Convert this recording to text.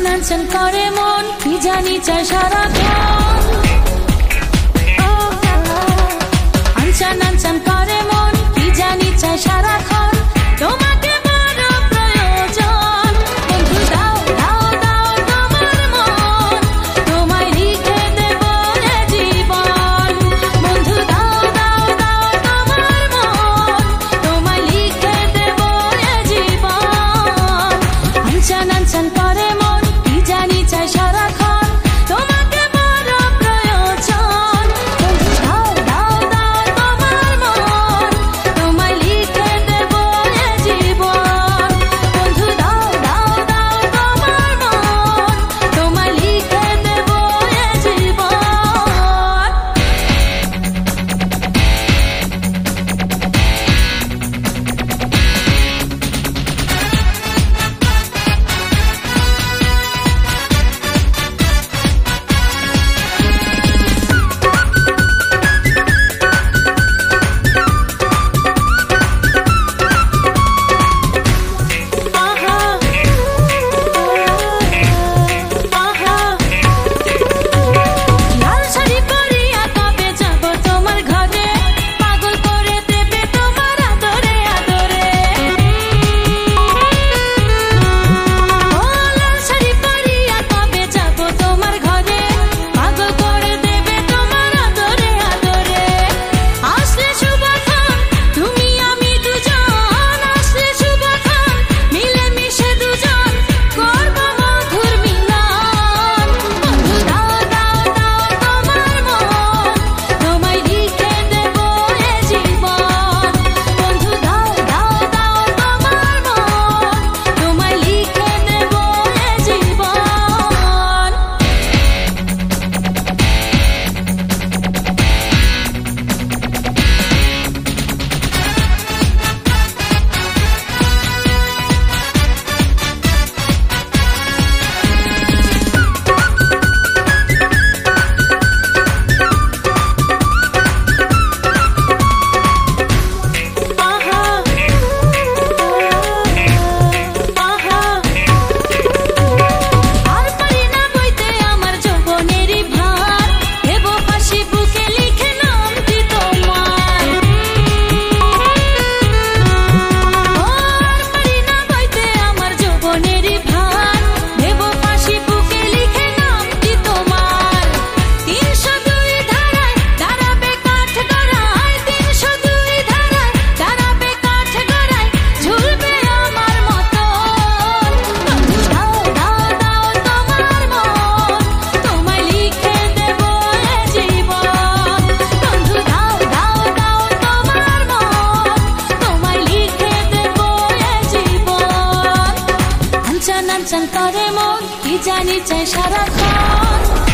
নাচন করে মন কি জানি চায় সারা চান চান করে মন কি জানি চাই সারাক্ষণ